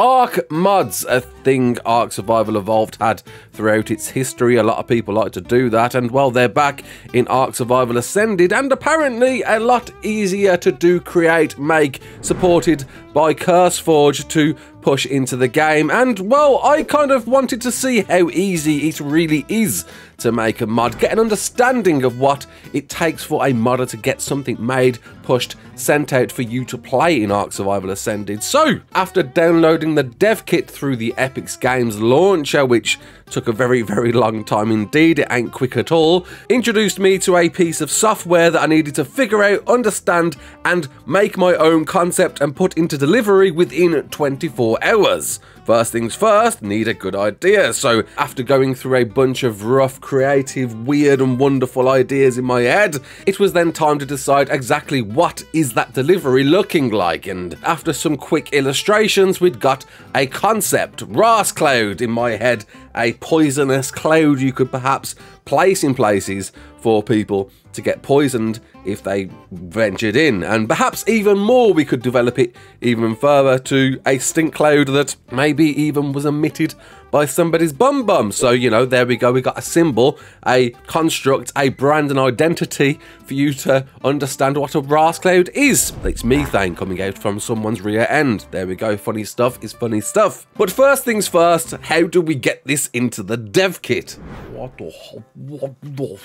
Ark mods, a thing Ark Survival Evolved had throughout its history. A lot of people like to do that, and well, they're back in Ark Survival Ascended, and apparently a lot easier to do, create, make, supported by CurseForge to push into the game. And well, I kind of wanted to see how easy it really is to make a mod, get an understanding of what it takes for a modder to get something made, pushed, sent out for you to play in Ark Survival Ascended. So, after downloading the dev kit through the Epic Games launcher, which took a very, very long time indeed, it ain't quick at all, introduced me to a piece of software that I needed to figure out, understand, and make my own concept and put into delivery within 24 hours. First things first, need a good idea. So, after going through a bunch of rough, creative, weird, and wonderful ideas in my head, it was then time to decide exactly what is that delivery looking like. And after some quick illustrations, we'd got a concept, Raas Cloud in my head, a poisonous cloud you could perhaps place in places for people to get poisoned if they ventured in. And perhaps even more, we could develop it even further to a stink cloud that maybe even was emitted by somebody's bum bum. So, you know, there we go. We got a symbol, a construct, a brand and identity for you to understand what a Raas cloud is. It's methane coming out from someone's rear end. There we go. Funny stuff is funny stuff. But first things first, how do we get this into the dev kit? What the what the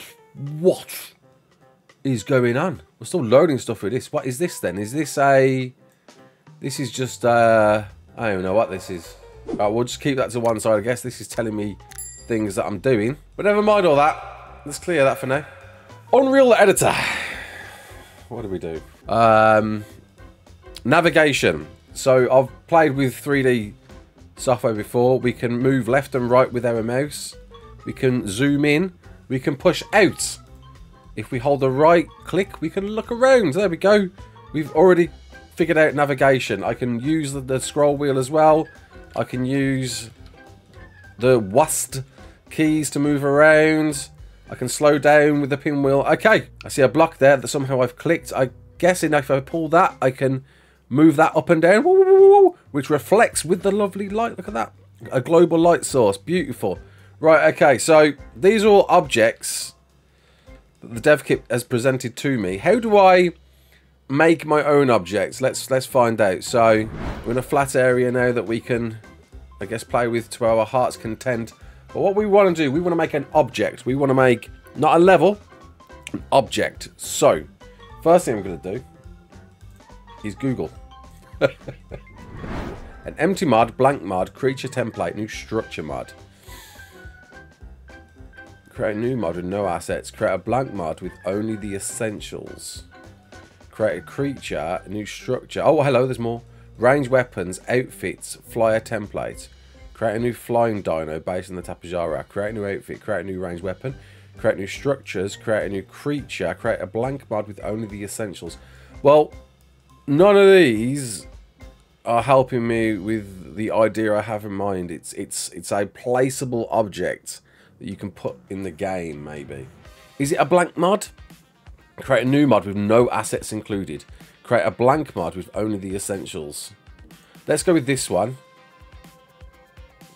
what is going on? We're still loading stuff with this. What is this then? Is this a this is just uh I don't know what this is. Right, we'll just keep that to one side, I guess. This is telling me things that I'm doing. But never mind all that. Let's clear that for now. Unreal Editor. What do we do? Um, navigation. So I've played with 3D software before. We can move left and right with our mouse. We can zoom in. We can push out. If we hold the right click, we can look around. There we go. We've already figured out navigation. I can use the, the scroll wheel as well. I can use the WASD keys to move around. I can slow down with the pinwheel. Okay, I see a block there that somehow I've clicked. I guessing if I pull that, I can move that up and down, which reflects with the lovely light. Look at that. A global light source. Beautiful. Right, okay, so these are all objects the dev kit has presented to me. How do I make my own objects? Let's let's find out. So we're in a flat area now that we can, I guess, play with to our heart's content. But what we want to do, we want to make an object. We want to make, not a level, an object. So, first thing I'm going to do is Google. an empty mod, blank mod, creature template, new structure mod. Create a new mod with no assets. Create a blank mod with only the essentials. Create a creature, a new structure. Oh, hello, there's more. Range weapons, outfits, flyer template. Create a new flying dino based on the Tapejara. Create a new outfit, create a new range weapon. Create new structures, create a new creature. Create a blank mod with only the essentials. Well, none of these are helping me with the idea I have in mind. It's it's it's a placeable object that you can put in the game, maybe. Is it a blank mod? Create a new mod with no assets included. Create a blank mod with only the essentials. Let's go with this one.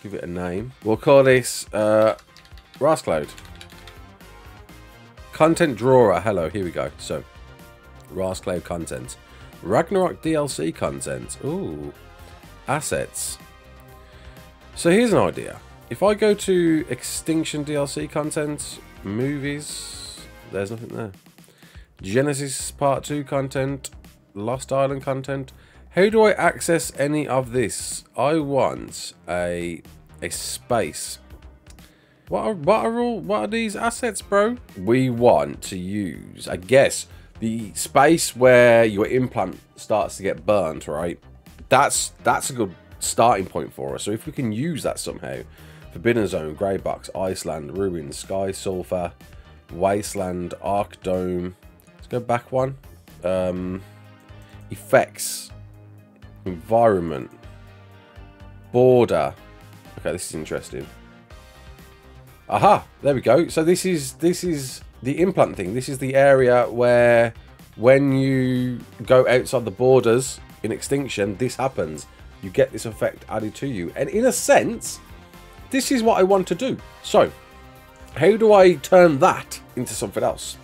Give it a name. We'll call this uh, Content drawer. Hello, here we go. So, Raascloud content. Ragnarok DLC content. Ooh. Assets. So here's an idea. If I go to Extinction DLC content, movies, there's nothing there. Genesis Part 2 content, Lost Island content. How do I access any of this? I want a a space. What are, what are all what are these assets, bro? We want to use, I guess, the space where your implant starts to get burnt, right? That's that's a good starting point for us. So if we can use that somehow, Forbidden Zone, Grey Box, Iceland, Ruins, Sky Sulfur, Wasteland, Arc Dome. Let's go back one. Um, effects, environment, border. Okay, this is interesting. Aha, there we go. So this is this is the implant thing. This is the area where when you go outside the borders in extinction, this happens. you get this effect added to you. And in a sense, this is what I want to do. So, how do I turn that into something else?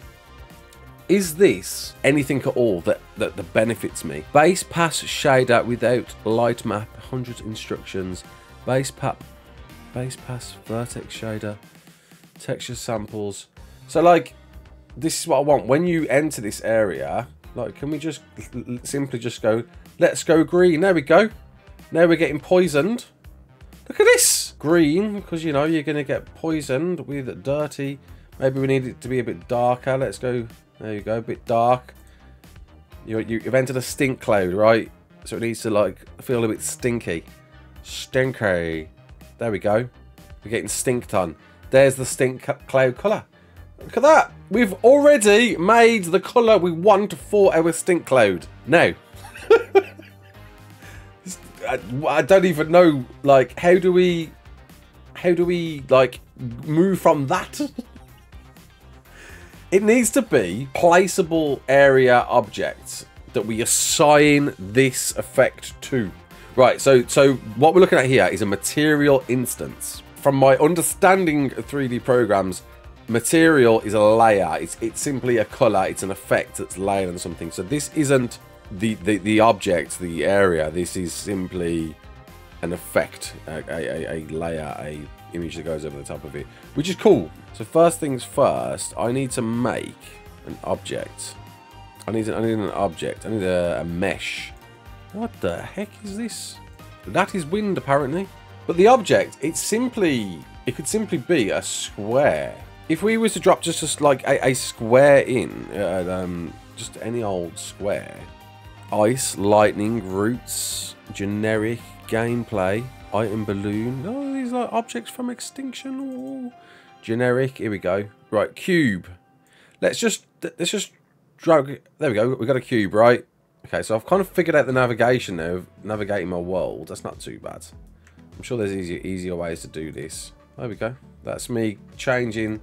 Is this anything at all that, that, that benefits me? Base pass shader without light map, 100 instructions, base pass, base pass vertex shader, texture samples. So like, this is what I want. When you enter this area, like, can we just simply just go, let's go green. There we go. Now we're getting poisoned. Look at this. Green, because, you know, you're going to get poisoned with dirty. Maybe we need it to be a bit darker. Let's go there you go, a bit dark. You, you, have entered a stink cloud, right? So it needs to like feel a bit stinky. Stinky. There we go. We're getting stinked on. There's the stink cloud colour. Look at that. We've already made the colour we want to for our stink cloud. Now, I don't even know, like, how do we, how do we, like, move from that? It needs to be placeable area objects that we assign this effect to. Right, so so what we're looking at here is a material instance. From my understanding of 3D programs, material is a layer. It's it's simply a color. It's an effect that's layered on something. So this isn't the the, the object, the area. This is simply an effect, a, a, a layer, a image that goes over the top of it, which is cool. So first things first, I need to make an object. I need, I need an object. I need a, a mesh. What the heck is this? That is wind, apparently. But the object, it's simply, it could simply be a square. If we was to drop just, just like a, a square in, uh, um, just any old square, ice, lightning, roots, generic, gameplay, item balloon. Oh, these are like objects from extinction. Ooh. Generic. Here we go. Right, cube. Let's just let's just drag. There we go. We got a cube, right? Okay, so I've kind of figured out the navigation now of navigating my world. That's not too bad. I'm sure there's easier easier ways to do this. There we go. That's me changing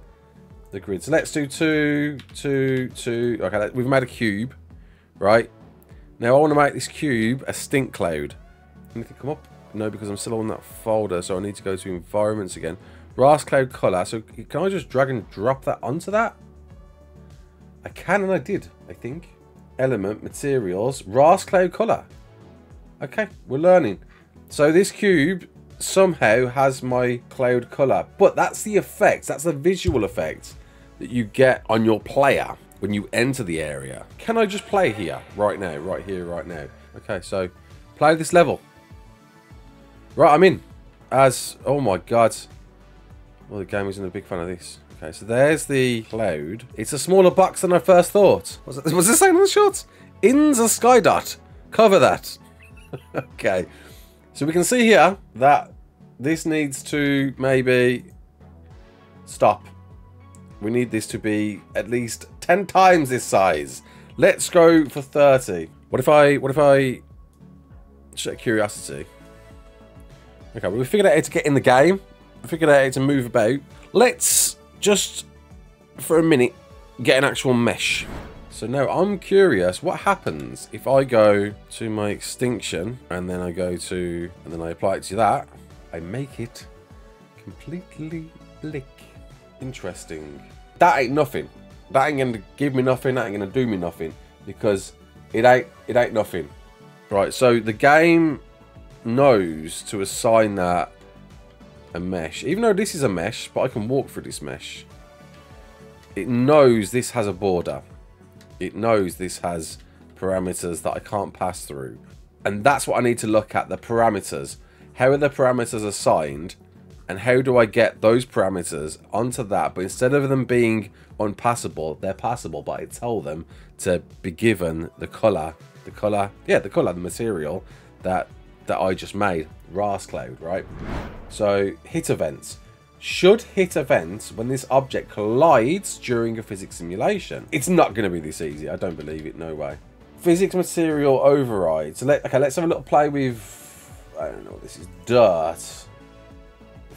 the grid. So let's do two, two, two. Okay, we've made a cube, right? Now I want to make this cube a stink cloud. Anything come up? No, because I'm still on that folder, so I need to go to environments again. Raas Cloud Color. So can I just drag and drop that onto that? I can and I did, I think. Element, materials, Raas Cloud Color. Okay, we're learning. So this cube somehow has my cloud color. But that's the effect, that's the visual effect that you get on your player when you enter the area. Can I just play here, right now, right here, right now? Okay, so play this level. Right, I'm in. As, oh my god. Well, the game isn't a big fan of this. Okay, so there's the cloud. It's a smaller box than I first thought. Was, it, was this saying on the shot? In the sky dot. Cover that. okay. So we can see here that this needs to maybe stop. We need this to be at least 10 times this size. Let's go for 30. What if I, what if I, curiosity. Okay, well, we figured out how to get in the game. We figured out how to move about. Let's just, for a minute, get an actual mesh. So now I'm curious, what happens if I go to my extinction and then I go to, and then I apply it to that, I make it completely blick. Interesting. That ain't nothing. That ain't gonna give me nothing, that ain't gonna do me nothing because it ain't, it ain't nothing. Right, so the game knows to assign that a mesh. Even though this is a mesh, but I can walk through this mesh. It knows this has a border. It knows this has parameters that I can't pass through. And that's what I need to look at, the parameters. How are the parameters assigned? And how do I get those parameters onto that? But instead of them being unpassable, they're passable. But I tell them to be given the color, the color, yeah, the color, the material that that I just made, Raas Cloud, right? So, hit events. Should hit events when this object collides during a physics simulation. It's not going to be this easy. I don't believe it. No way. Physics material override. So let, okay, let's have a little play with, I don't know, this is dirt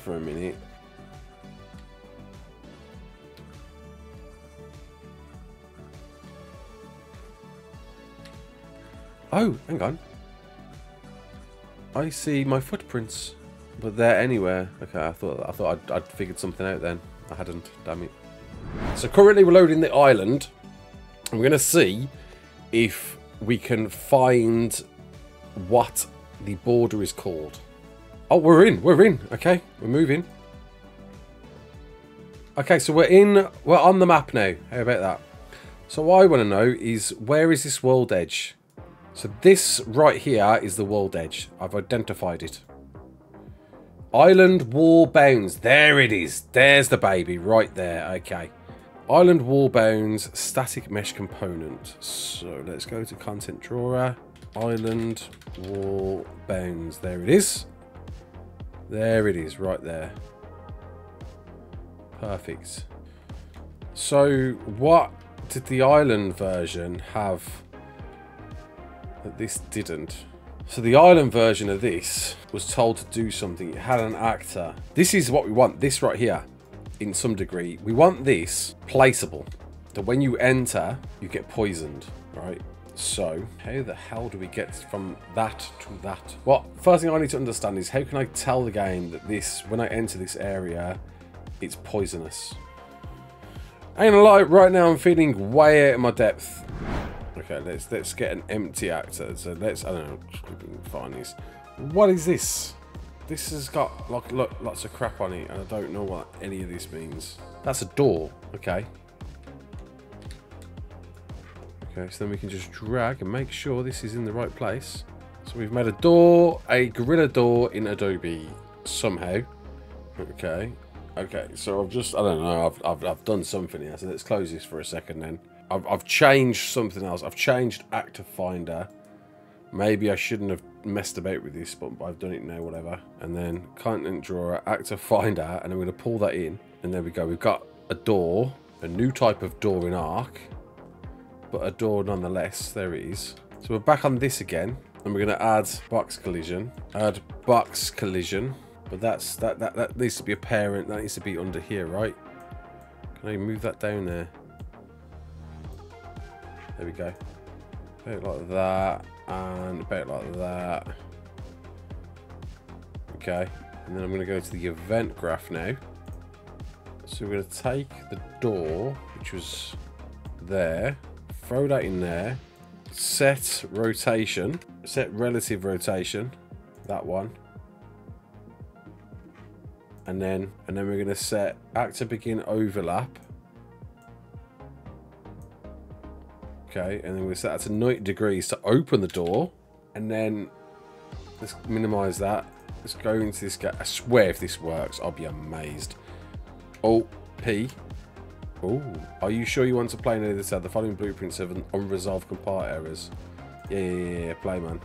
for a minute. Oh, hang on. I see my footprints. But they're anywhere. Okay, I thought I thought I'd, I'd figured something out then. I hadn't. Damn it. So currently we're loading the island. I'm going to see if we can find what the border is called. Oh, we're in. We're in. Okay, we're moving. Okay, so we're in. We're on the map now. How about that? So what I want to know is where is this world edge? So this right here is the world edge. I've identified it. Island wall bounds. There it is. There's the baby right there. Okay. Island wall bounds static mesh component. So let's go to content drawer. Island wall bounds. There it is. There it is right there. Perfect. So what did the island version have that this didn't? So the island version of this was told to do something. It had an actor. This is what we want. This right here, in some degree. We want this placeable. That when you enter, you get poisoned, right? So, how the hell do we get from that to that? Well, first thing I need to understand is how can I tell the game that this, when I enter this area, it's poisonous? I ain't gonna lie, right now I'm feeling way out of my depth Okay, let's let's get an empty actor. So let's I don't know find these. What is this? This has got like look, lots of crap on it, and I don't know what any of this means. That's a door. Okay. Okay, so then we can just drag and make sure this is in the right place. So we've made a door, a gorilla door in Adobe somehow. Okay. Okay, so I've just, I don't know, I've, I've, I've done something here. So let's close this for a second then. I've, I've changed something else. I've changed Actor Finder. Maybe I shouldn't have messed about with this, but I've done it now, whatever. And then Content Drawer, Actor Finder, and I'm going to pull that in. And there we go. We've got a door, a new type of door in Ark, but a door nonetheless. There it is. So we're back on this again, and we're going to add box collision. Add box collision. But that's that, that that needs to be a parent. That needs to be under here, right? Can I move that down there? There we go. A bit like that, and a bit like that. Okay, and then I'm going to go to the event graph now. So we're going to take the door, which was there, throw that in there, set rotation, set relative rotation, that one. And then, and then we're going to set actor begin overlap Okay, and then we set that to 90 degrees to open the door. And then let's minimize that. Let's go into this guy. I swear if this works, I'll be amazed. Oh, P. Oh, are you sure you want to play this out? The following blueprints of unresolved compile errors. Yeah, yeah, yeah, yeah, play, man.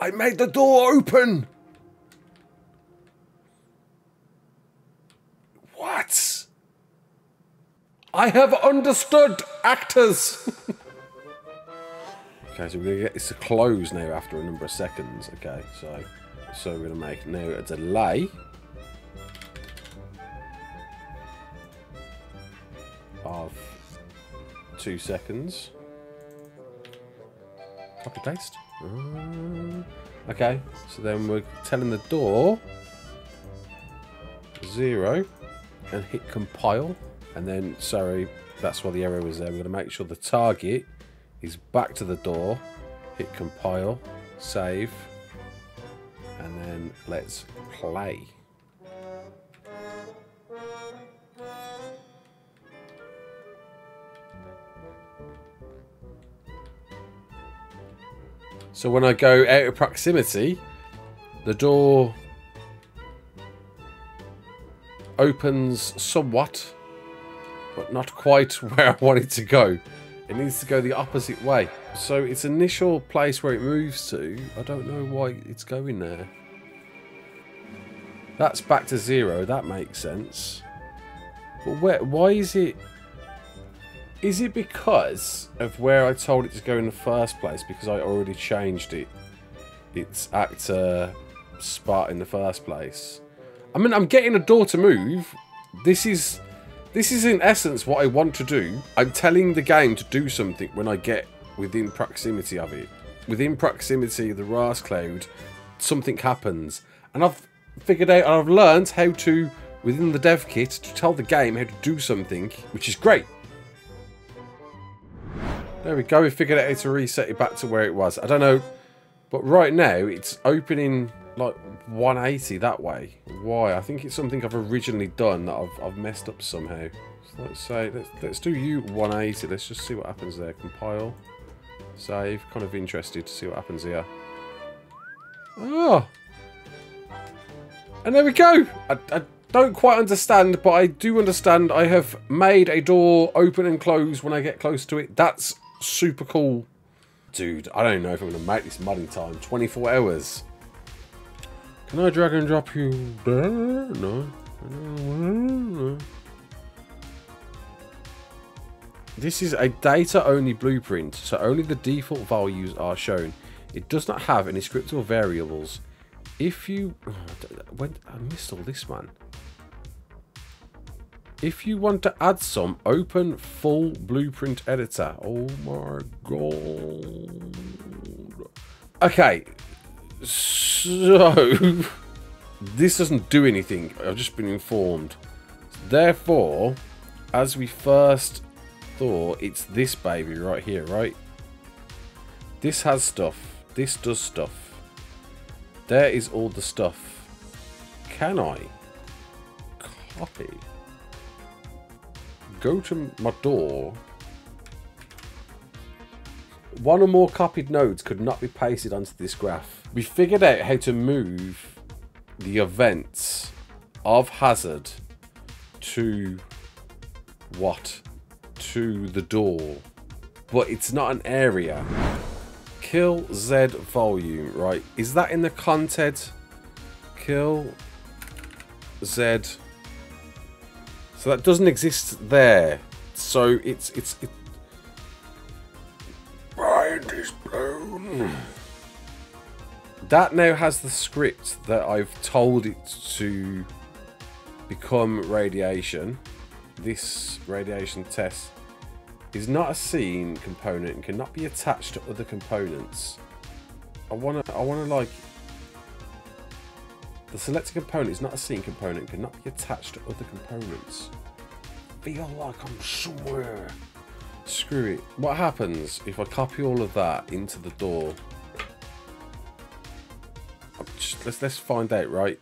I made the door open! I have understood actors. okay, so we're gonna get this to close now after a number of seconds. Okay, so so we're gonna make now a delay. Of two seconds. Copy paste. Uh, okay, so then we're telling the door zero and hit compile. And then, sorry, that's why the error was there. We're going to make sure the target is back to the door. Hit compile, save, and then let's play. So when I go out of proximity, the door opens somewhat but not quite where I want it to go. It needs to go the opposite way. So its initial place where it moves to, I don't know why it's going there. That's back to zero, that makes sense. But where, why is it... Is it because of where I told it to go in the first place? Because I already changed it. Its actor spot in the first place. I mean, I'm getting a door to move. This is this is in essence what I want to do. I'm telling the game to do something when I get within proximity of it, within proximity of the Raas cloud, something happens. And I've figured out, I've learned how to, within the dev kit, to tell the game how to do something, which is great. There we go, we figured out how to reset it back to where it was. I don't know, but right now it's opening like 180 that way. Why? I think it's something I've originally done that I've, I've messed up somehow. So let's say, let's, let's do you 180. Let's just see what happens there. Compile, save. Kind of interested to see what happens here. Oh! And there we go! I, I don't quite understand, but I do understand I have made a door open and close when I get close to it. That's super cool. Dude, I don't know if I'm going to make this mod in time. 24 hours. Can I drag and drop you there? No. This is a data-only blueprint, so only the default values are shown. It does not have any scripts or variables. If you... Oh, when, I missed all this, man. If you want to add some, open full blueprint editor. Oh my god. Okay. So, this doesn't do anything. I've just been informed. Therefore, as we first thought, it's this baby right here, right? This has stuff. This does stuff. There is all the stuff. Can I copy? Go to my door. One or more copied nodes could not be pasted onto this graph. We figured out how to move the events of Hazard to what? To the door. But it's not an area. Kill Z volume, right? Is that in the content? Kill Z so that doesn't exist there. So it's it's it. Is blown. That now has the script that I've told it to become radiation. This radiation test is not a scene component and cannot be attached to other components. I wanna I wanna like the selected component is not a scene component, cannot be attached to other components. Feel like I'm somewhere. Screw it. What happens if I copy all of that into the door? Just, let's let's find out, right?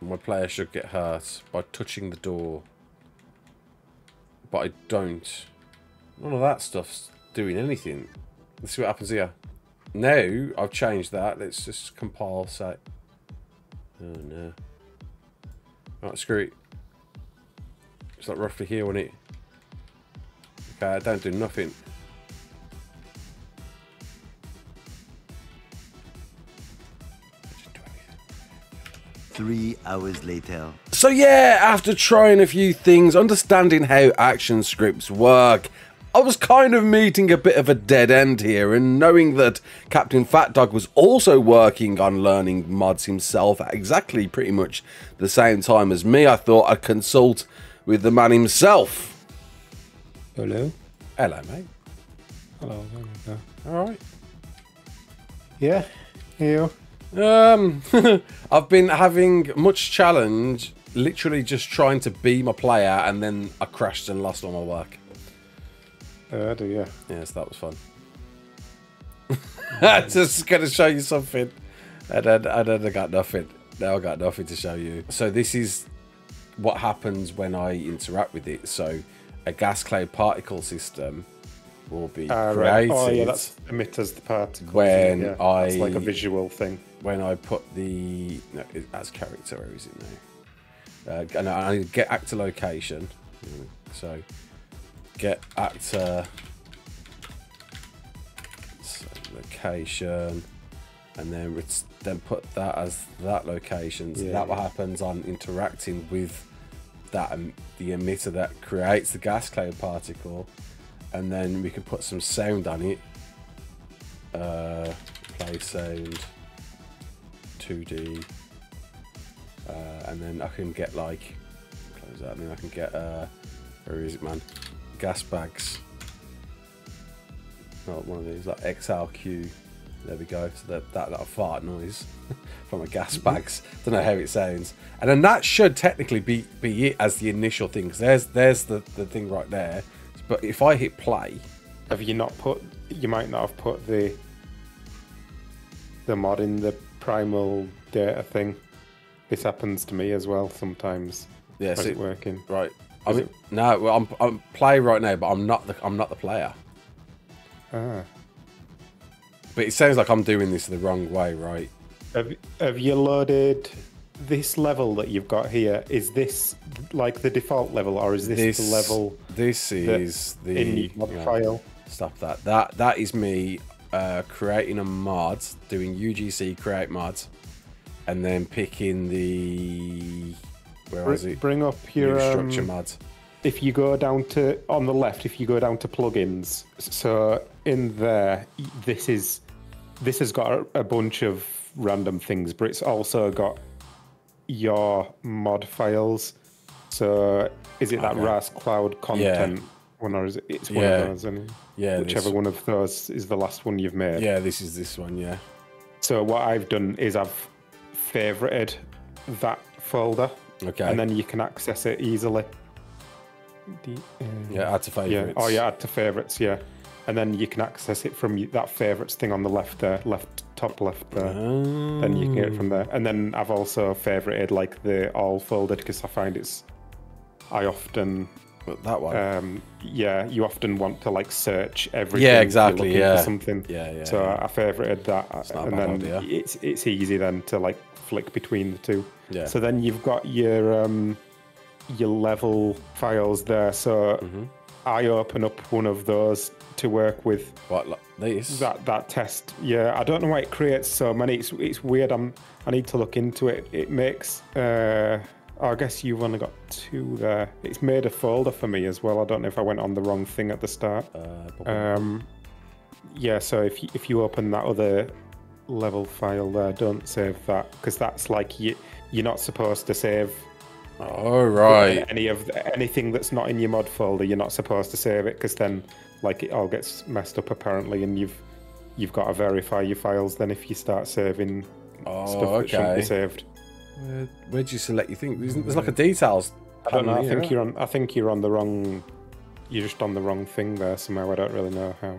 My player should get hurt by touching the door. But I don't. None of that stuff's doing anything. Let's see what happens here. Now, I've changed that. Let's just compile say. Oh no. Right, screw it. It's like roughly here, wasn't it? Okay, I don't do nothing. Three hours later. So yeah, after trying a few things, understanding how action scripts work, I was kind of meeting a bit of a dead end here, and knowing that Captain Fat Dog was also working on learning mods himself at exactly pretty much the same time as me, I thought I'd consult with the man himself. Hello. Hello, mate. Hello. There we go. All right. Yeah. You. Um, I've been having much challenge, literally just trying to be my player, and then I crashed and lost all my work. Uh, do you? Yes, that was fun. I just gonna show you something, and then and then I got nothing. Now I got nothing to show you. So this is what happens when I interact with it. So a gas cloud particle system will be Uh, created right. Oh, yeah, that's emitters the particles. When yeah, I- It's like a visual thing. when I put the no, as character. Where is it now? Uh, and I I get actor location. So get actor so location, and then then put that as that location. So Yeah, that what happens on interacting with that em- the emitter that creates the gas cloud particle, and then we can put some sound on it. Uh, play sound. 2D, uh, and then I can get like does that mean I can get, uh, where is it, man? Gas bags. Not one of these, like XLQ. There we go. So that, that little fart noise from a gas mm-hmm. bags. Don't know how it sounds. And then that should technically be, be it as the initial thing. 'cause there's there's the, the thing right there. But if I hit play, Have you not put? You might not have put the the mod in the primal data thing. This happens to me as well sometimes. yeah, How's see, it working? right. I mean, no, well, I'm I'm playing right now, but I'm not the I'm not the player. Ah. But it sounds like I'm doing this the wrong way, right? Have, have you loaded this level that you've got here? Is this like the default level, or is this, This the level This is the in mod know. Stop that. That that is me uh, creating a mod, doing UGC create mods, and then picking the where is it? Bring up your structure um, mods. if you go down to on the left, if you go down to plugins, so in there, this is this has got a, a bunch of random things, but it's also got your mod files. So is it that Okay. Raas Cloud content one, or is it? It's one Yeah. of those, and Yeah, whichever one of those is the last one you've made. yeah, this is this one. Yeah, So what I've done is I've favorited that folder, okay. and then you can access it easily. The, uh, yeah, add to favorites. yeah. Oh, yeah. Add to favorites. Yeah. And then you can access it from that favorites thing on the left there, left top left there. Then you can get it from there. And then I've also favorited like the all folder because I find it's. I often, But that one. um, yeah, you often want to like search everything. Yeah, exactly, yeah. For something. yeah, yeah. So I favorited that, and then idea. it's it's easy then to like flick between the two. Yeah. So then you've got your um, your level files there. So Mhm. I open up one of those to work with What like this? that that test. Yeah, I don't know why it creates so many. It's it's weird. I'm I need to look into it. It makes. Uh, I guess you've only got two there. It's made a folder for me as well. I don't know if I went on the wrong thing at the start. Uh, Um, yeah, so if you, if you open that other level file there, don't save that because that's like you you're not supposed to save oh right. any of anything that's not in your mod folder. You're not supposed to save it because then like it all gets messed up apparently, and you've you've got to verify your files. Then if you start saving Oh, stuff that shouldn't be saved, Where, where'd you select? You think there's, like a mm. details. I don't know. I think you're on. I think you're on the wrong. You're just on the wrong thing there somehow. I don't really know how.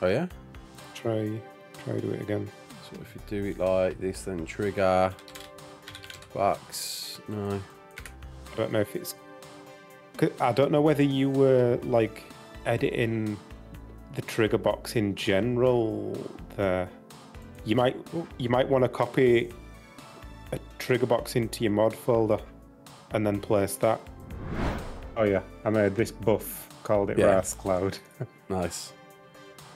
Oh yeah. Try try do it again. So if you do it like this, then trigger box. No. I don't know if it's, I don't know whether you were like editing the trigger box in general. There, you might you might want to copy a trigger box into your mod folder, and then place that. Oh yeah, I made this buff. Called it Yeah. Raas Cloud. Nice.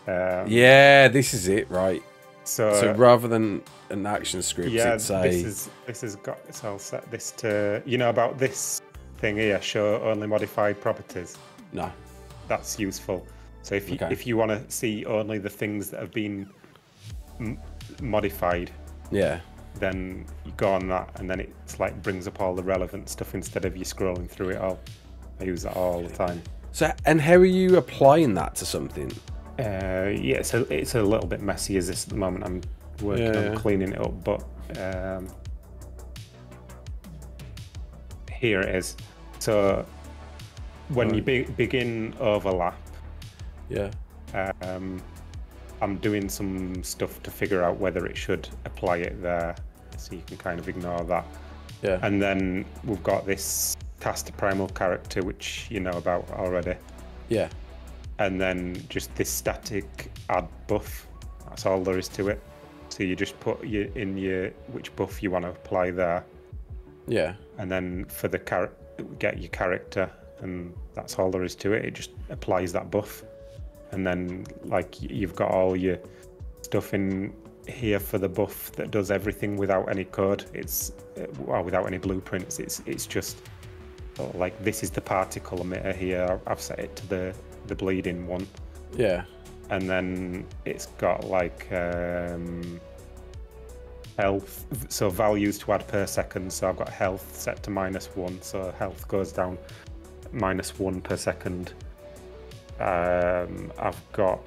Um, Yeah, this is it, right? So, so uh, rather than an action script, yeah, it'd say this is this has got. So I'll set this to you know about this thing here. Show only modified properties. no. that's useful. So if you Okay. if you want to see only the things that have been m- modified, Yeah. then you go on that, and then it's like brings up all the relevant stuff instead of you scrolling through it all. I use that all the time. So and how are you applying that to something? Uh, yeah, it's a it's a little bit messy as this at the moment. I'm working Yeah, on yeah. cleaning it up, but um, here it is. So when you be- begin overlap, Yeah. Um, I'm doing some stuff to figure out whether it should apply it there, so you can kind of ignore that. Yeah. And then we've got this cast a primal character, which you know about already, yeah. And then just this static add buff. That's all there is to it. So you just put your, in your which buff you want to apply there, Yeah. and then for the char- get your character, and that's all there is to it. It just applies that buff, and then like you've got all your stuff in here for the buff that does everything without any code. It's uh, well, without any blueprints. It's it's just like this is the particle emitter here. I've set it to the the bleeding one, Yeah. and then it's got like um, health, so values to add per second. So I've got health set to minus one, so health goes down minus one per second. Um, I've got,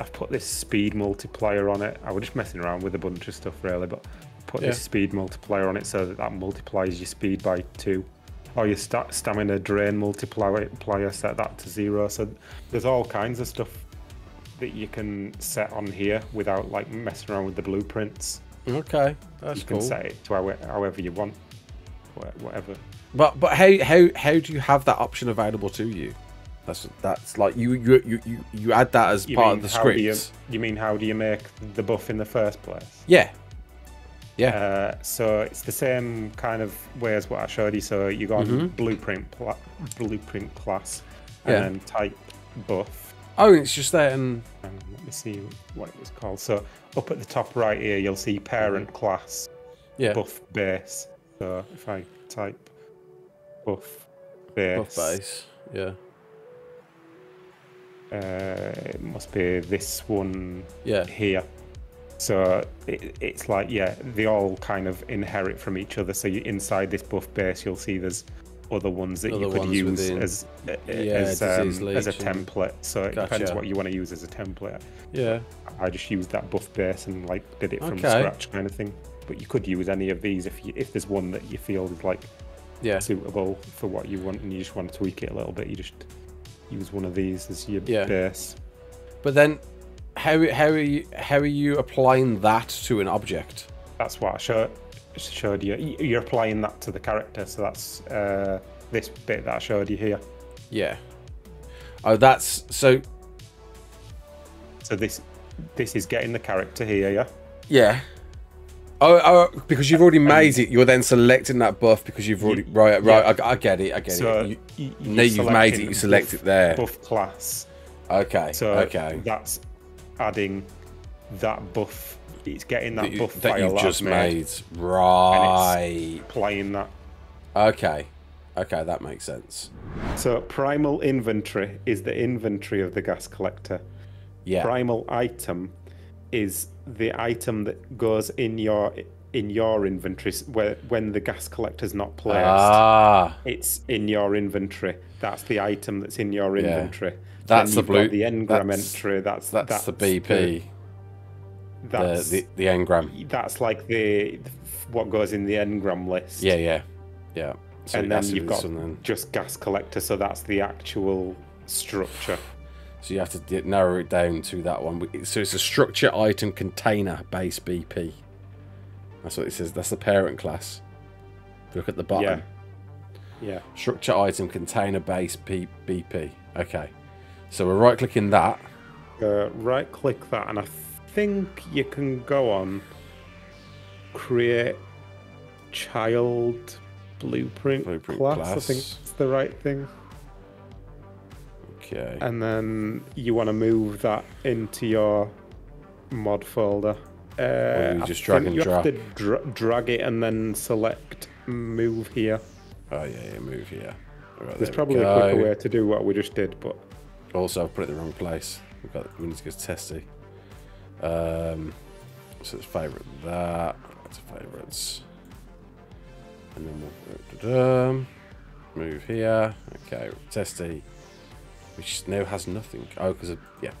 I've put this speed multiplier on it. I was just messing around with a bunch of stuff really, but put Yeah. this speed multiplier on it so that that multiplies your speed by two. Or your sta- stamina drain multiplier set that to zero. So there's all kinds of stuff that you can set on here without like messing around with the blueprints. Okay, that's you can cool. set it to how, however you want, whatever. But but how how how do you have that option available to you? That's that's like you you you you, you add that as You part of the script. you, you mean how do you make the buff in the first place? Yeah. Yeah. Uh, so it's the same kind of way as what I showed you. So you go on Mhm. blueprint pla- blueprint class and Yeah. then type buff. oh, it's just there and Um, let me see what it was called. So up at the top right here, you'll see parent class yeah. buff base. So if I type buff base, Buff base. Yeah. Uh, it must be this one Yeah. here. So it, it's like yeah, they all kind of inherit from each other. So you, inside this buff base, you'll see there's other ones that you could use within. as Yeah, as, um, as a template. So it depends Gotcha. what you want to use as a template. Yeah. I just used that buff base and like did it from Okay. scratch kind of thing. But you could use any of these if you if there's one that you feel is like Yeah. suitable for what you want and you just want to tweak it a little bit. You just use one of these as your Yeah. base. But then how how are you how are you applying that to an object? That's what I showed, showed you. You're applying that to the character, so that's uh, this bit that I showed you here. Yeah. Oh, that's so. So this this is getting the character here, yeah. Yeah. Oh, oh, because you've already made it, you're then selecting that buff because you've already right, right. I, I get it. I get So it. You, now you've made it, you select buff- it there. Buff class. okay. So okay. that's adding that buff. It's getting that, That, buff that that just made, made. Right. applying that. Okay. Okay, that makes sense. So primal inventory is the inventory of the gas collector. Yeah. primal item is the item that goes in your in your inventory where when the gas collector's not placed Ah. it's in your inventory that's the item that's in your inventory. Yeah. That's the blue- the engram that's- entry that's That's, the BP. The, that's the the engram. that's like the what goes in the engram list Yeah, yeah, yeah. So and then you've got something- just gas collector so that's the actual structure So you have to narrow it down to that one. So it's a structure item container base BP. That's what it says. That's the parent class. If you look at the bottom. yeah yeah Structure item container base P- BP. Okay. So we're right clicking that. uh, right click that and I think you can go on create child blueprint, Blueprint class. I think it's the right thing. Okay. And then you want to move that into your mod folder. Uh, you I just drag think and you drop? have to dra- drag it and then select move here. Oh yeah, yeah. Move here. Right, There's there probably a quicker way to do what we just did, but Also, I've put it in the wrong place. We've got. We need to go to testy. Um. So it's favourite that. That's favourites. And then we'll da-dum, move here. Okay, testy, which now has nothing. Oh, because yeah.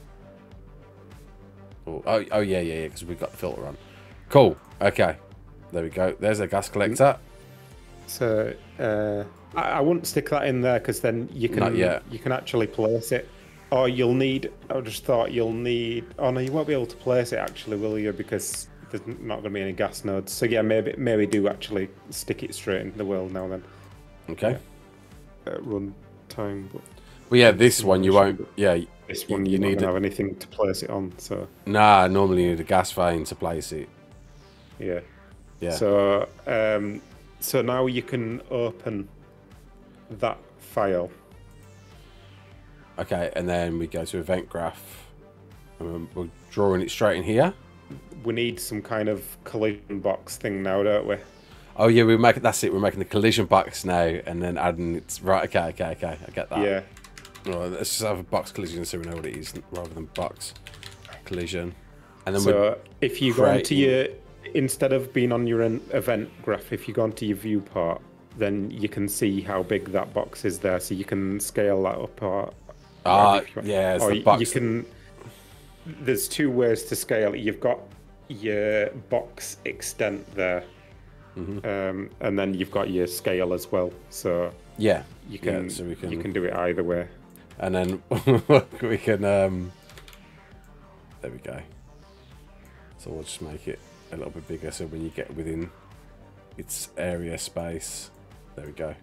Oh, oh, oh yeah, yeah, yeah. Because we've got the filter on. Cool. Okay. There we go. There's a gas collector. So uh, I, I wouldn't stick that in there because then you can Not yet. you can actually place it. Or you'll need. I just thought you'll need. Oh no, you won't be able to place it actually, will you? Because there's not going to be any gas nodes. So yeah, maybe maybe do actually stick it straight into the world now then. Okay. At run time, but Well, yeah, this one you won't. Yeah. this one you you, need gonna have anything to place it on. So Nah. Normally you need a gas vein to place it. yeah. Yeah. So um, so now you can open that file. Okay, and then we go to event graph. And we're drawing it straight in here. We need some kind of collision box thing now, don't we? Oh yeah, we're making that's it. We're making the collision box now, and then adding it's right. Okay, okay, okay. I get that. Yeah. Right, let's just have a box collision so we know what it is, rather than box collision. And then we're So if you go onto creating- your instead of being on your event graph, if you go onto your viewport, then you can see how big that box is there, so you can scale that up or. Ah, or if you want- yeah, it's or the box You can. There's two ways to scale. You've got your box extent there, Mm-hmm. um, and then you've got your scale as well. So Yeah. you Yeah, can, so we can- you can do it either way. And then we can um there we go. So we'll just make it a little bit bigger so when you get within its area space. There we go.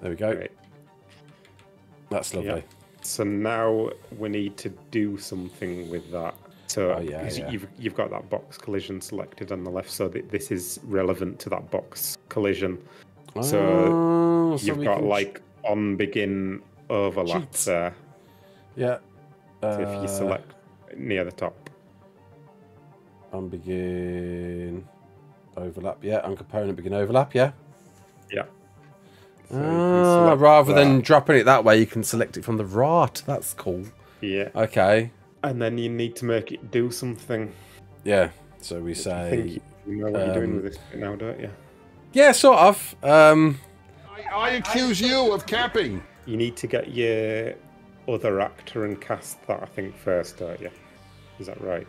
There we go. Great. That's lovely. Yeah. So now we need to do something with that. So Oh, yeah, yeah. you've you've got that box collision selected on the left, so th- this is relevant to that box collision. So Oh, so you've got like on begin overlap there. yeah. So if Uh, you select near the top, on begin overlap, yeah, on component begin overlap, yeah. yeah. So you can Ah, select rather than dropping it that way, you can select it from the right. That's cool. yeah, Okay. and then you need to make it do something. Yeah. So we I think say, you know what you're doing um, with this bit now, don't you? yeah, sort of. Um, I, I accuse you of capping. You need to get your other actor and cast that I think first, don't you? Is that right?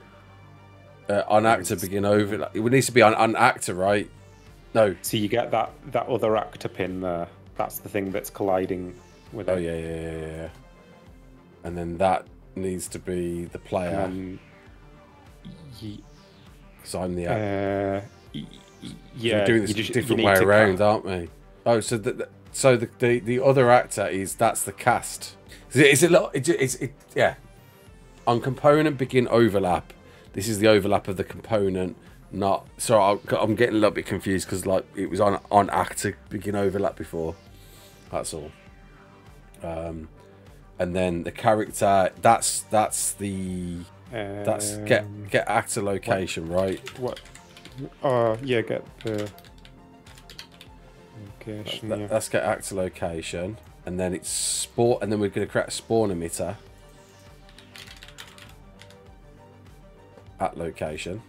Uh, on actor begin over. It needs to be on, on actor, right? No. So you get that that other actor pin there. That's the thing that's colliding with Oh it. yeah, yeah, yeah, yeah, yeah. And then that needs to be the player then, because I'm the actor. uh, y- y- So yeah, we're doing this just- different way around, aren't we? Oh, so the, the so the, the the other actor is that's the cast. Is it? Is it? It's it, it, yeah. On component begin overlap. This is the overlap of the component. Not Sorry, I'm getting a little bit confused because like it was on on actor begin overlap before. That's all. Um, and then the character. That's that's the that's get Um, get actor location right. what? Oh yeah, get the location. That, yeah. Let's get actor location, and then it's sport, and then we're going to create a spawn emitter at location,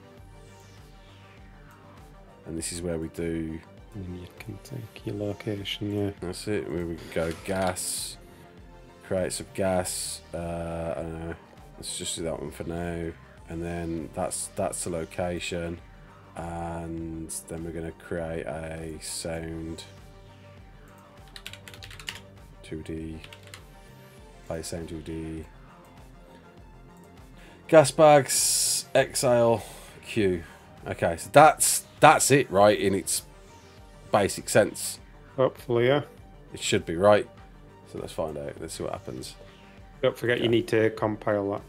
and this is where we do. And you can take your location. Yeah. That's it. Where we go gas, create some gas. Uh. Let's just do that one for now, and then that's that's the location, and then we're going to create a sound. 2D. Play sound 2D. Gas bags, exhale, Q. Okay, so that's that's it, right? In its basic sense. Hopefully, yeah. It should be right. So let's find out. Let's see what happens. Don't forget you need to compile that.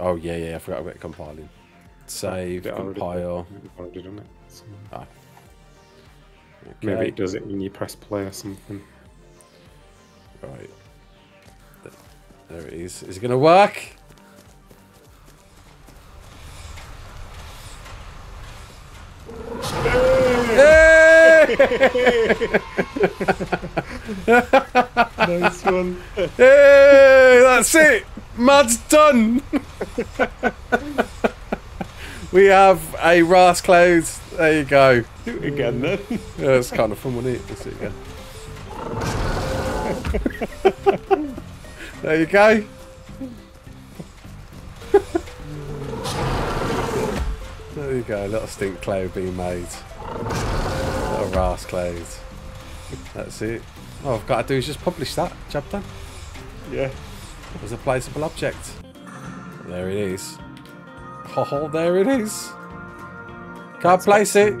Oh yeah, yeah. I forgot about compiling. Save, compile. We've already done it. So ah. Okay. maybe it does it when you press play or something. Right. There it is. Is it going to work? Hey! nice one. Hey, that's it. Mud's done. we have a Raas Clouds. There you go. Do it again then. Yeah, it's kind of fun, wasn't it? Let's it again. there you go. There you go. A little stink cloud being made. A Little Raas cloud. That's it. All I've got to do is just publish that. Job done. yeah. As a placeable object. There it is. Oh, there it is. Can't place it.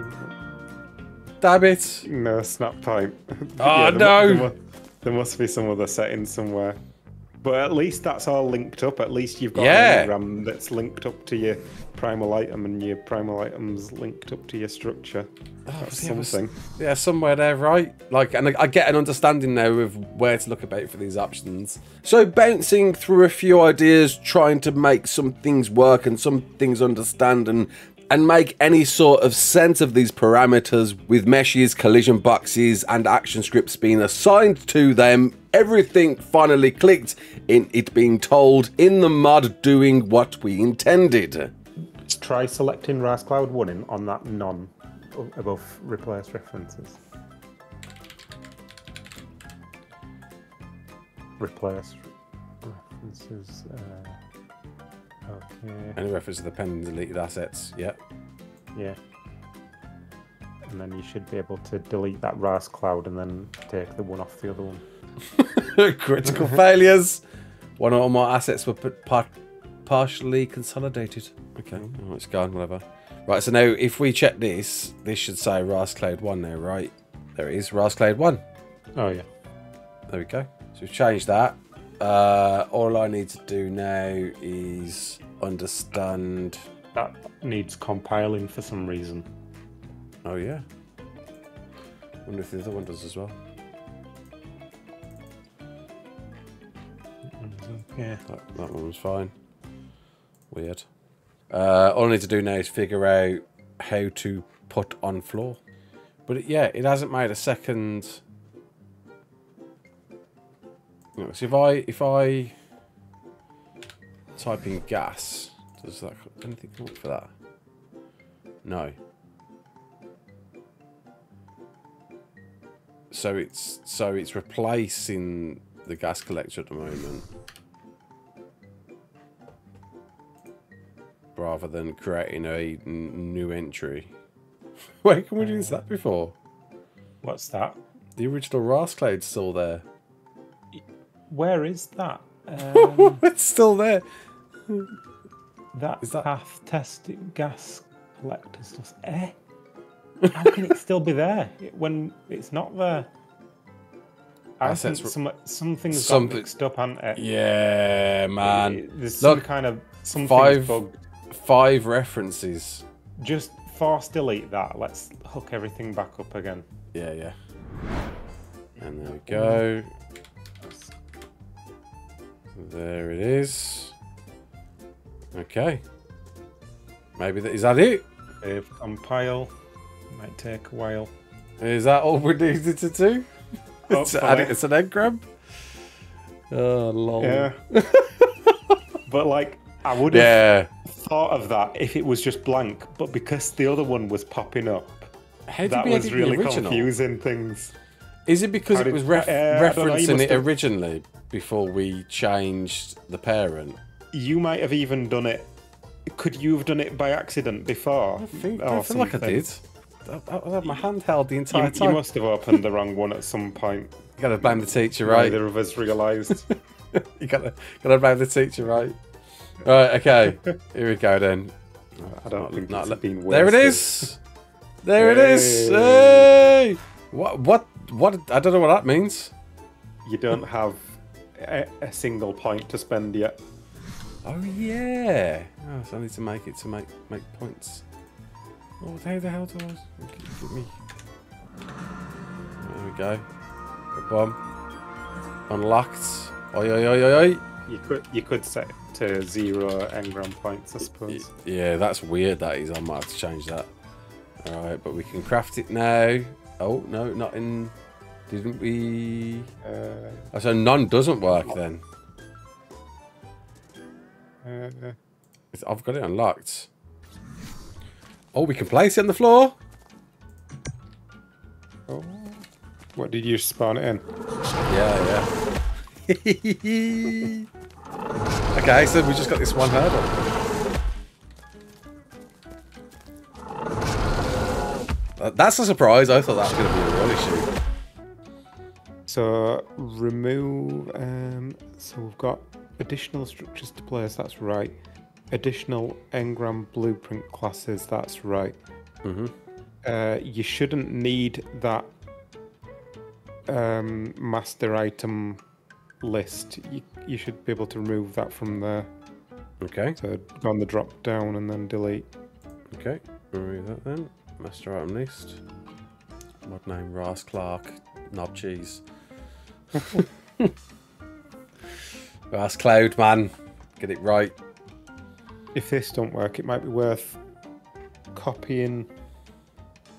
Damn it. No snap time. Oh, there mu- no. There, mu- there must be some other setting somewhere. But at least that's all linked up. At least you've got Yeah. engram that's linked up to your primal item, and your primal item's linked up to your structure. Oh, that's yeah, something. Yeah, somewhere there, right? Like, and I, I get an understanding now of where to look about for these options. So, bouncing through a few ideas, trying to make some things work and some things understand, and and make any sort of sense of these parameters with meshes, collision boxes, and action scripts being assigned to them. Everything finally clicked in it being told in the mod doing what we intended. Try selecting Raas Cloud 1 on that non above replace references. Replace references. Uh, okay. Any reference to the pending deleted assets? Yeah. Yeah. And then you should be able to delete that Raas Cloud and then take the one off the other one. Critical failures. One or more assets were put par- partially consolidated. Okay, oh, it's gone, whatever. Right, so now if we check this, this should say Raas Cloud 1 now, right? There it is, Raas Cloud 1. Oh, yeah. There we go. So we've changed that. Uh, all I need to do now is understand. That needs compiling for some reason. Oh, yeah. wonder if the other one does as well. Yeah. That, that one was fine. Weird. Uh, all I need to do now is figure out how to put on floor. But it, yeah, it hasn't made a second. So if I if I type in gas, does that anything come up for that? No. So it's so it's replacing the gas collector at the moment. rather than creating a new entry. Wait, can we do uh, that before? What's that? The original Raas Cloud's still there. Where is that? Um, it's still there. that Is that- path testing gas collector stuff. Eh? How can it still be there when it's not there? I think some, something's Something- got mixed up, hasn't it? Yeah, man. There's Look, some kind of something's five- bugged. Five references. Just force delete that. Let's hook everything back up again. Yeah, yeah. And there we go. There it is. Okay. Maybe that is that it? Save compile. Might take a while. Is that all we needed to do? it's, Hopefully. it's an egg grab. Oh, lol. Yeah. but like, I would have Yeah. thought of that if it was just blank, but because the other one was popping up, How that was really confusing things. Is it because How it was ref- uh, I don't know, you referencing it have- originally before we changed the parent? You might have even done it. Could you have done it by accident before? I think I feel like I did. I, I had my hand held the entire You, you must have opened the wrong one at some point. You gotta blame the teacher, right? Neither of us realised. you gotta gotta blame the teacher, right? Right, okay. Here we go then. I don't think Not le- been there it is. There it is. Hey! What? What? What? I don't know what that means. You don't have a, a single point to spend yet. Oh yeah. Oh, so I need to make it to make make points. Oh, how the hell do I? Give me. There we go. Boom. Unlocked. Oi oi oi oi oi. You could you could set it to zero engram points, I suppose. Yeah, that's weird. That is. I might have to change that. All right, but we can craft it now. Oh no, not in. Didn't we? Uh, Oh, so none doesn't work then. uh, I've got it unlocked. Oh, we can place it on the floor. oh. What did you spawn it in? Yeah, yeah. okay, so we just got this one hurdle. That's a surprise. I thought that was going to be a real issue. So remove. Um, so we've got additional structures to place. That's right. Additional engram blueprint classes. That's right. Mm-hmm. Uh, you shouldn't need that um, master item list. You, you should be able to remove that from there. Okay, So go on the drop down and then delete. okay. Remove that then. Master item list. Mod name Raasclark. Knob cheese. Raas Cloud, man. Get it right. If this don't work, it might be worth copying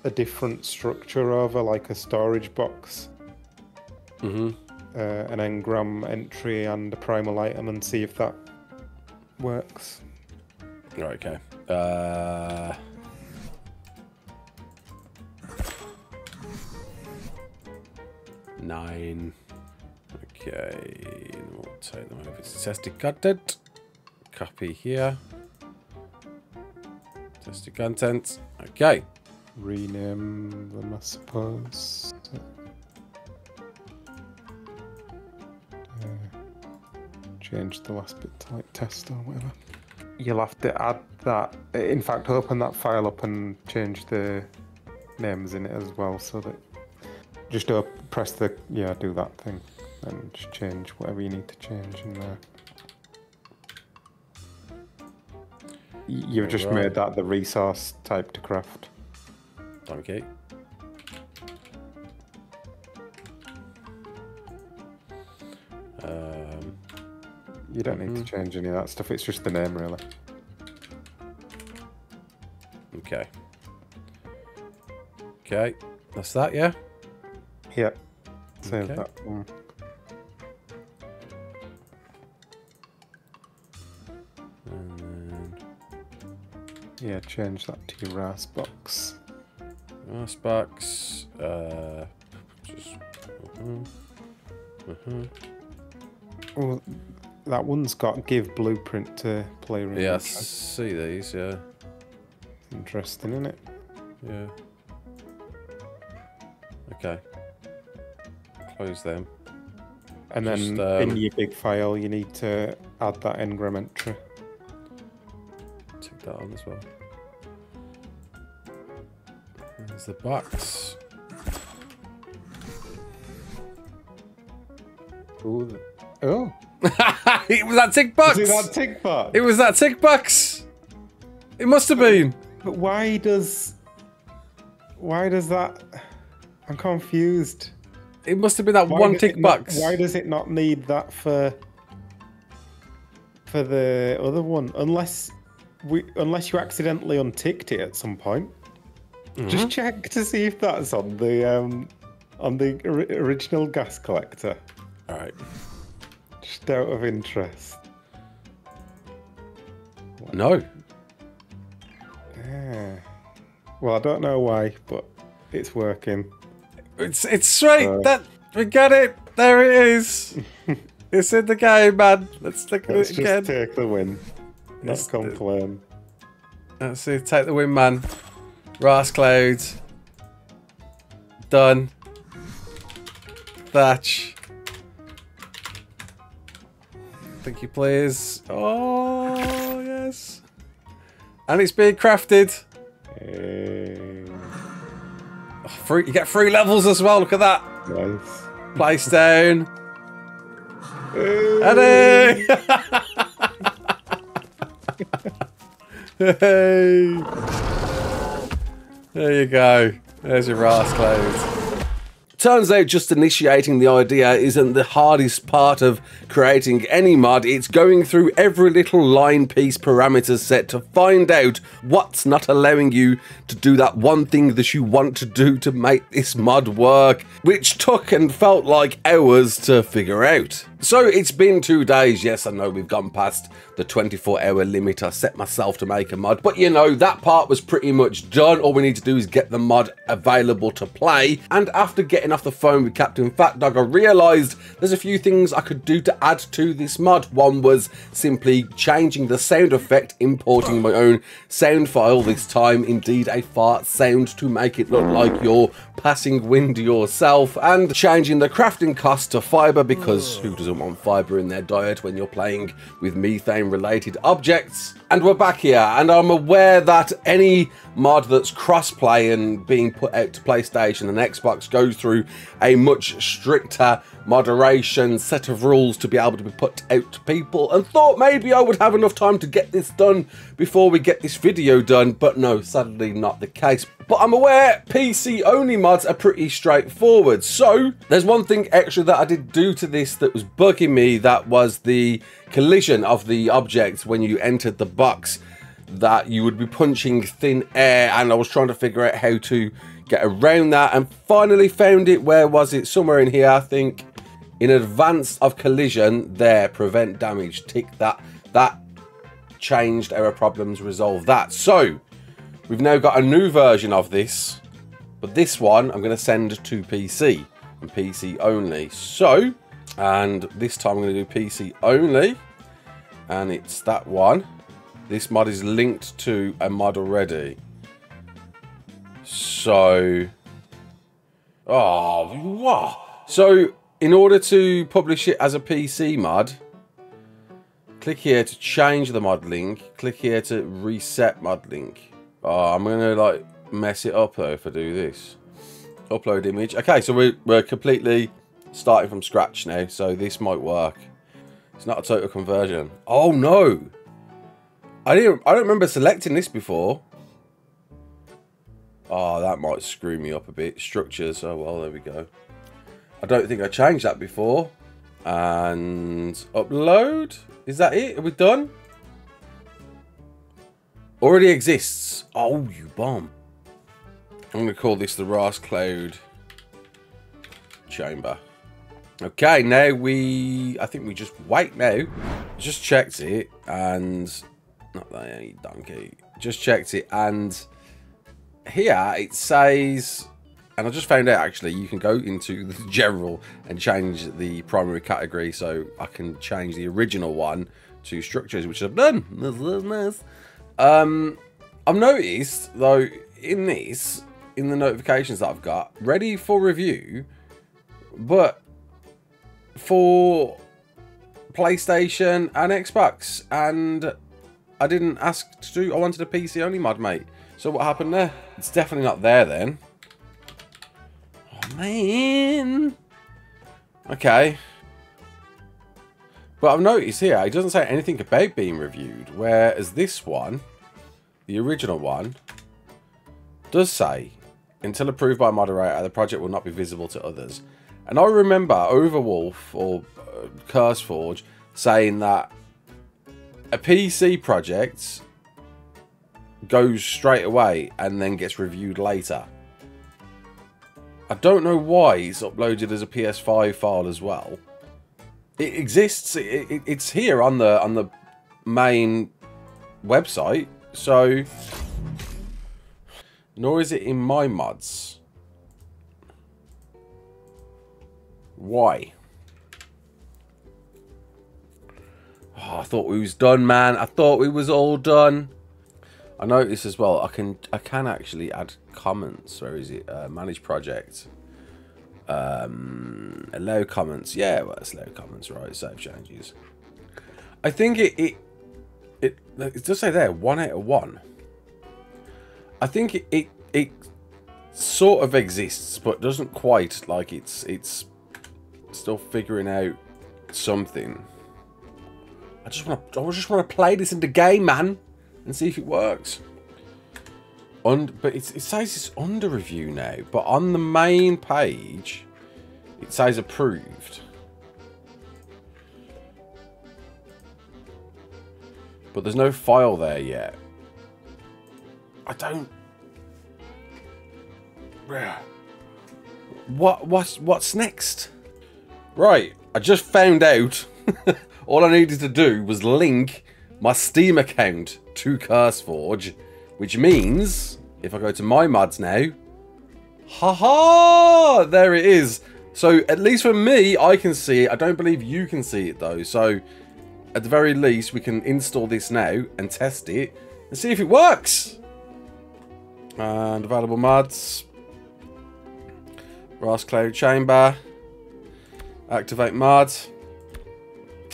a different structure over, like a storage box, Mm-hmm. uh, an engram entry, and a primal item, and see if that works. Right, okay. Uh... Nine. Okay, we'll take them over to tested content. Copy here. Tested content. Okay. Rename them, I suppose. Uh, change the last bit to like test or whatever. You'll have to add that. In fact, open that file up and change the names in it as well, so that just op- press the yeah, do that thing, and just change whatever you need to change in there. You've just Alright. made that the resource type to craft. Okay. Um, You don't need to change any of that stuff. It's just the name, really. okay. Okay. That's that, yeah? Yeah. Save Okay. that one. Yeah, change that to your RAS box. Last box. Uh, just. mhm, mhm. Oh, that one's got give blueprint to player. Yeah, I see these. Yeah, Interesting, isn't it? yeah. Okay. Close them. And then um, in your big file, you need to add that engram entry. Take that on as well. There's the box. Ooh. th- Oh, it was that tick box. is it that tick box? It was that tick box. It must have been. But why does? Why does that? I'm confused. It must have been that Why one does it tick not- box. Why does it not need that for for the other one? Unless we, unless you accidentally unticked it at some point. Mm-hmm. Just check to see if that's on the um, on the ori- original gas collector. All right. Just out of interest. No. Yeah. Well, I don't know why, but it's working. It's it's straight. Uh, that we got it. There it is. it's in the game, man. Let's look at Let's it just again. take the win, not It's- complain. Let's see. Take the win, man. Raas clouds. Done. Thatch. Thank you, please. Oh yes. And it's being crafted. Hey, oh, Free, you get three levels as well. Look at that. nice. Place down. Eddie! hey! There you go. There's your Raas clouds. Turns out just initiating the idea isn't the hardest part of creating any mod. It's going through every little line piece parameter set to find out what's not allowing you to do that one thing that you want to do to make this mod work, which took and felt like hours to figure out. So it's been two days. Yes, I know we've gone past the 24 hour limit I set myself to make a mod, but you know, that part was pretty much done. All we need to do is get the mod available to play. And after getting off the phone with Captain Fat Dog, I realised there's a few things I could do to add to this mod. One was simply changing the sound effect, importing my own sound file, this time indeed a fart sound to make it look like you're passing wind yourself, and changing the crafting cost to fibre because who doesn't want fibre in their diet when you're playing with methane related objects? And we're back here, and I'm aware that any mod that's cross-play and being put out to PlayStation and Xbox goes through a much stricter moderation set of rules to be able to be put out to people and thought maybe I would have enough time to get this done before we get this video done but no sadly not the case but I'm aware PC only mods are pretty straightforward. So there's one thing extra that I did do to this that was bugging me. That was the collision of the objects when you entered the box that you would be punching thin air. And I was trying to figure out how to get around that and finally found it. Where was it? Somewhere in here I think. In advance of collision there prevent damage tick that that changed error problems, resolve that. So, we've now got a new version of this, but this one I'm going to send to PC and PC only. So, and this time I'm going to do PC only, and it's that one. This mod is linked to a mod already. So, ah, oh, wow. So, in order to publish it as a PC mod, click here to change the mod link. Click here to reset mod link. Oh, I'm going to like mess it up though if I do this. Upload image. Okay, so we're, we're completely starting from scratch now, so this might work. It's not a total conversion. Oh no! I didn't I don't remember selecting this before. Oh, that might screw me up a bit. Structures. Oh well, there we go. I don't think I changed that before. And upload. Is that it? Are we done? Already exists. Oh, you bomb. I'm going to call this the Raas Cloud Chamber. Okay, now we... I think we just wait now. Just checked it and... Not that any donkey. Just checked it and... Here it says... And I just found out actually you can go into the general and change the primary category so I can change the original one to structures, which I've done. That's, that's nice. Um, I've noticed though in this, in the notifications that I've got, ready for review, but for PlayStation and Xbox, and I didn't ask to do. I wanted a PC only mod, mate. So what happened there? It's definitely not there then. Oh man. Okay. But I've noticed here, it doesn't say anything about being reviewed, whereas this one, the original one, does say, until approved by moderator, the project will not be visible to others. And I remember Overwolf or uh, CurseForge saying that a PC project goes straight away and then gets reviewed later. I don't know why it's uploaded as a PS5 file as well. It exists. It, it, it's here on the on the main website. So, nor is it in my mods. Why? Oh, I thought we was done, man. I thought we was all done. I noticed as well. I can I can actually add comments. Where is it? Uh, manage project. Um, allow comments. Yeah, well, it's allow comments, right? Save changes. I think it it it, it does say there one out of one. I think it, it it sort of exists, but doesn't quite like it's it's still figuring out something. I just want to, I just want to play this in the game, man, and see if it works. Und, but it says it's under review now. But on the main page, it says approved. But there's no file there yet. I don't. What what's what's next? Right, I just found out all I needed to do was link my Steam account to CurseForge, which means if I go to my mods now, haha, -ha! there it is. So at least for me, I can see it. I don't believe you can see it though. So at the very least, we can install this now and test it and see if it works. And available mods. Raas Cloud Chamber. Activate mod.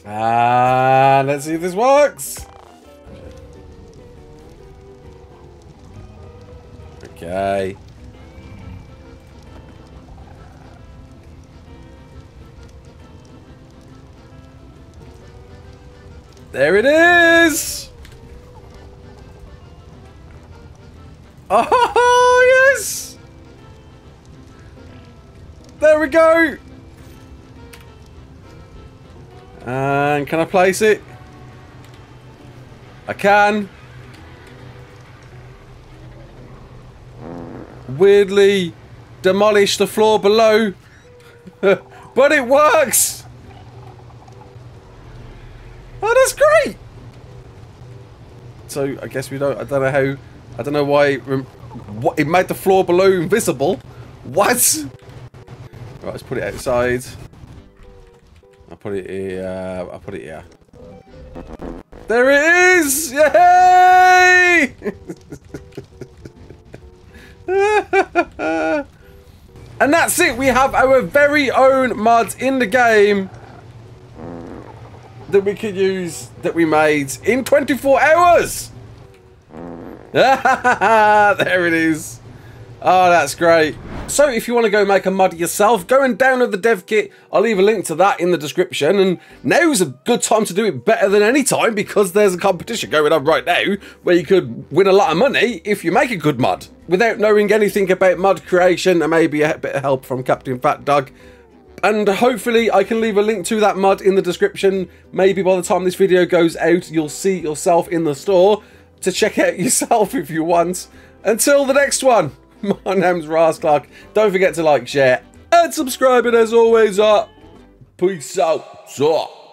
And let's see if this works. Okay. There it is! Oh, yes! There we go! And can I place it? I can. Weirdly demolish the floor below. but it works! Oh, that's great! so I guess we don't. I don't know how. I don't know why. It, what it made the floor below invisible. What? Right, let's put it outside. I'll put it here. I'll put it here. There it is! Yay! and that's it. We have our very own mods in the game that we could use that we made in 24 hours. there it is. Oh, that's great. So if you want to go make a mud yourself, go and download the dev kit. I'll leave a link to that in the description. And now's a good time to do it better than any time because there's a competition going on right now where you could win a lot of money if you make a good mud. Without knowing anything about mud creation and maybe a bit of help from Captain Fat Dog. And hopefully I can leave a link to that mud in the description. Maybe by the time this video goes out, you'll see yourself in the store to check out yourself if you want. Until the next one. My name's Raasclark. Don't forget to like, share, and subscribe. And as always, uh, peace out. So.